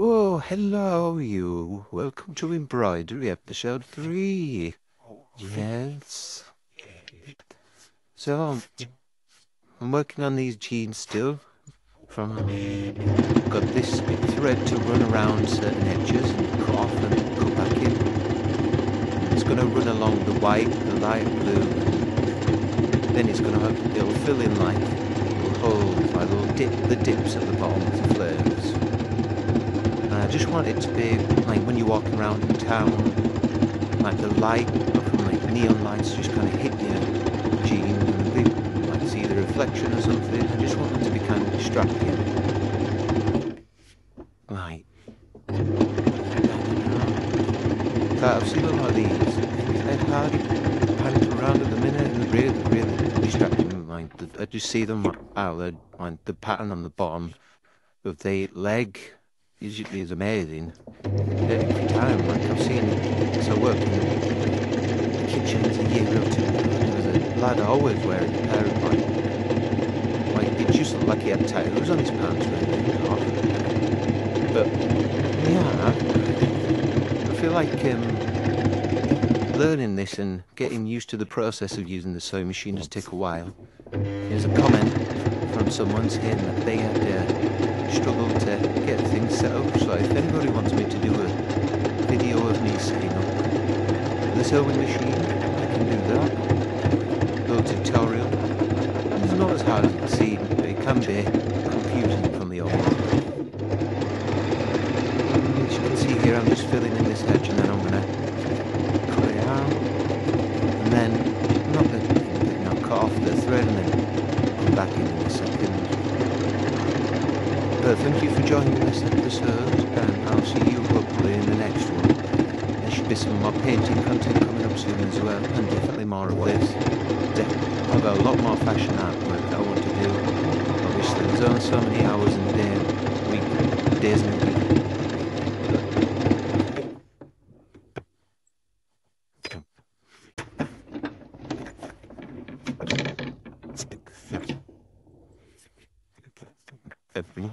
Oh, hello, you. Welcome to Embroidery episode 3. Yes. So, I'm working on these jeans still. From got this bit thread to run around certain edges and cut off and cut back in. It's going to run along the white, the light blue. Then it's going to have, it'll fill in like little holes, like little dip, the dips at the bottom of the flares. And I just want it to be like when you're walking around in town, like the light from like neon lights just kind of hit your jean and be, like see the reflection or something. I just want them to be kind of distracting. Right. But I've seen a lot of these. Ed Hardy panic around at the minute and really, really distracting. Like I just see them there, like the pattern on the bottom of the leg usually is amazing. Every time, like I've seen, so I worked in the kitchens a year or two there was a lad always wearing a pair of like, like it just looked like he had tattoos on his pants it off. But yeah, I feel like um, learning this and getting used to the process of using the sewing machine does take a while. There's a comment from someone saying that they had uh, struggled to get things set up. So if anybody wants me to do a video of me setting up the sewing machine, I can do that. Little tutorial. It's not as hard as it seems, but it can be confusing from the old. As you can see here, I'm just filling in this edge and then I'm going to cut it out. And then not cut off the thread and then come back in in a second. But thank you for joining this episode and I'll see you hopefully in the next one. Be some more painting content coming up soon as well and definitely more of this. Def- I've got a lot more fashion artwork that I want to do. Obviously there's only so many hours in the day, week, days in a week. Every